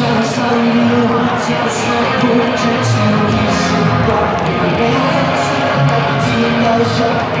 就算遗忘就算恐惧心一束光也要微笑着要